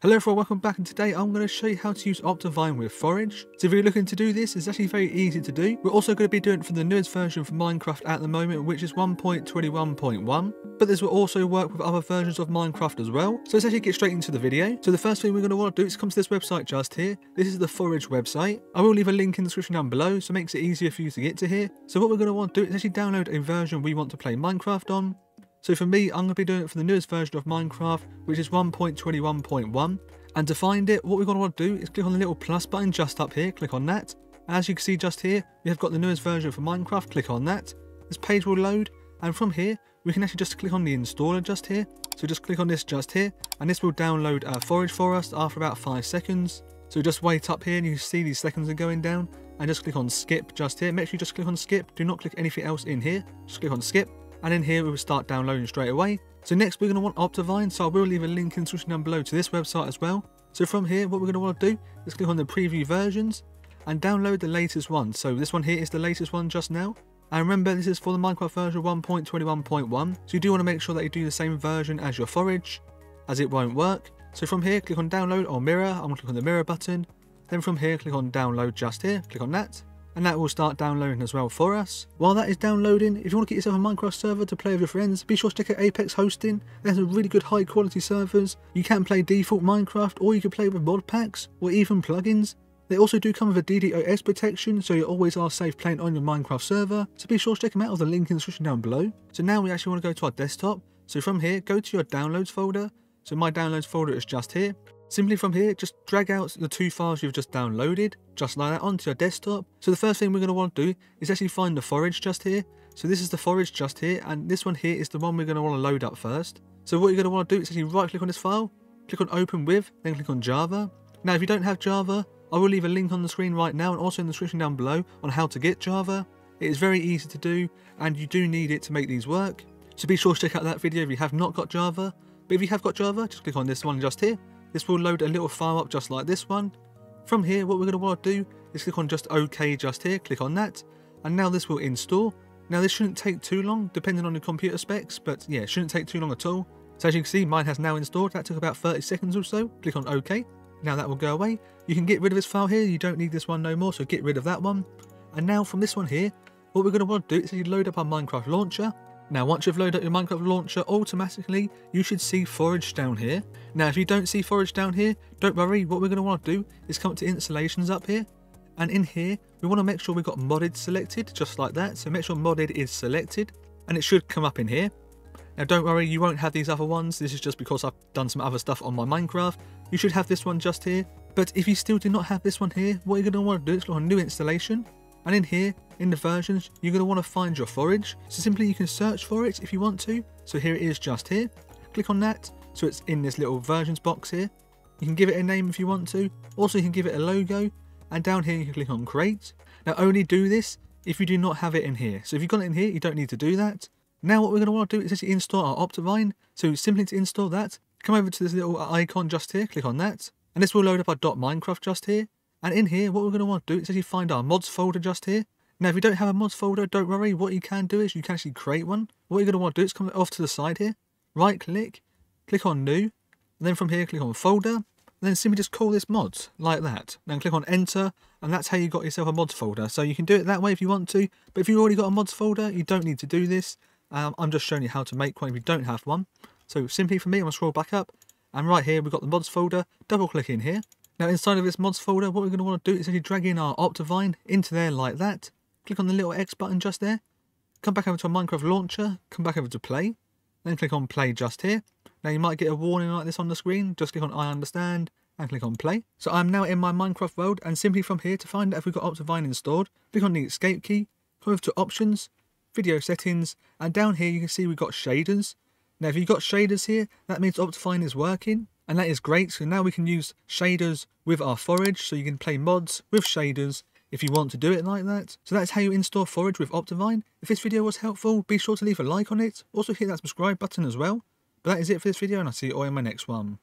Hello everyone, welcome back and today I'm going to show you how to use Optifine with Forge. So if you're looking to do this, it's actually very easy to do. We're also going to be doing it for the newest version of Minecraft at the moment, which is 1.21.1. But this will also work with other versions of Minecraft as well. So let's actually get straight into the video. So the first thing we're going to want to do is come to this website just here. This is the Forge website. I will leave a link in the description down below, so it makes it easier for you to get to here. So what we're going to want to do is actually download a version we want to play Minecraft on. So for me, I'm going to be doing it for the newest version of Minecraft, which is 1.21.1. And to find it, what we're going to want to do is click on the little plus button just up here, click on that. As you can see just here, we have got the newest version for Minecraft, click on that. This page will load, and from here, we can actually just click on the installer just here. So just click on this just here, and this will download uh, Forge for us after about 5 seconds. So just wait up here and you see these seconds are going down, and just click on skip just here. Make sure you just click on skip, do not click anything else in here, just click on skip and in here we will start downloading straight away. So next we're going to want Optifine, so I will leave a link in the description down below to this website as well. So from here what we're going to want to do is click on the preview versions and download the latest one. So this one here is the latest one just now. And remember this is for the Minecraft version 1.21.1 so you do want to make sure that you do the same version as your Forge as it won't work. So from here click on download or mirror, I'm going to click on the mirror button. Then from here click on download just here, click on that and that will start downloading as well for us. While that is downloading, if you want to get yourself a Minecraft server to play with your friends, be sure to check out Apex Hosting. There's some really good high quality servers. You can play default Minecraft or you can play with mod packs or even plugins. They also do come with a DDoS protection, so you always are safe playing on your Minecraft server, so be sure to check them out with the link in the description down below. So now we actually want to go to our desktop, so from here, go to your downloads folder, so my downloads folder is just here, Simply from here, just drag out the two files you've just downloaded, just like that, onto your desktop. So the first thing we're going to want to do is actually find the Forge just here. So this is the Forge just here, and this one here is the one we're going to want to load up first. So what you're going to want to do is actually right click on this file, click on open with, then click on Java. Now if you don't have Java, I will leave a link on the screen right now and also in the description down below on how to get Java. It is very easy to do, and you do need it to make these work. So be sure to check out that video if you have not got Java. But if you have got Java, just click on this one just here this will load a little file up just like this one. From here, what we're going to want to do is click on just OK just here, click on that, and now this will install. Now this shouldn't take too long, depending on your computer specs, but yeah, it shouldn't take too long at all. So as you can see, mine has now installed, that took about 30 seconds or so. Click on OK, now that will go away. You can get rid of this file here, you don't need this one no more, so get rid of that one. And now from this one here, what we're going to want to do is load up our Minecraft launcher, now once you've loaded up your Minecraft launcher, automatically you should see Forge down here. Now if you don't see Forge down here, don't worry, what we're going to want to do is come to installations up here. And in here, we want to make sure we've got modded selected, just like that. So make sure modded is selected, and it should come up in here. Now don't worry, you won't have these other ones, this is just because I've done some other stuff on my Minecraft. You should have this one just here. But if you still do not have this one here, what you're going to want to do is click on new installation. And in here, in the versions, you're going to want to find your Forge. So simply you can search for it if you want to. So here it is just here. Click on that. So it's in this little versions box here. You can give it a name if you want to. Also you can give it a logo. And down here you can click on create. Now only do this if you do not have it in here. So if you've got it in here, you don't need to do that. Now what we're going to want to do is actually install our Optifine. So simply to install that, come over to this little icon just here, click on that. And this will load up our .minecraft just here. And in here, what we're going to want to do is actually find our mods folder just here. Now, if you don't have a mods folder, don't worry. What you can do is you can actually create one. What you're going to want to do is come off to the side here, right click, click on new, and then from here, click on folder, then simply just call this mods, like that. Then click on enter, and that's how you got yourself a mods folder. So you can do it that way if you want to, but if you've already got a mods folder, you don't need to do this. Um, I'm just showing you how to make one if you don't have one. So simply for me, I'm going to scroll back up, and right here, we've got the mods folder, double click in here. Now inside of this mods folder, what we're going to want to do is actually drag in our Optifine into there like that click on the little X button just there, come back over to a Minecraft launcher, come back over to play, then click on play just here. Now you might get a warning like this on the screen, just click on I understand and click on play. So I'm now in my Minecraft world and simply from here to find out if we've got Optifine installed, click on the escape key, come over to options, video settings, and down here you can see we've got shaders. Now if you've got shaders here, that means Optifine is working, and that is great. So now we can use shaders with our Forge, so you can play mods with shaders if you want to do it like that. So that's how you install Forge with Optifine. If this video was helpful, be sure to leave a like on it. Also hit that subscribe button as well. But that is it for this video and I'll see you all in my next one.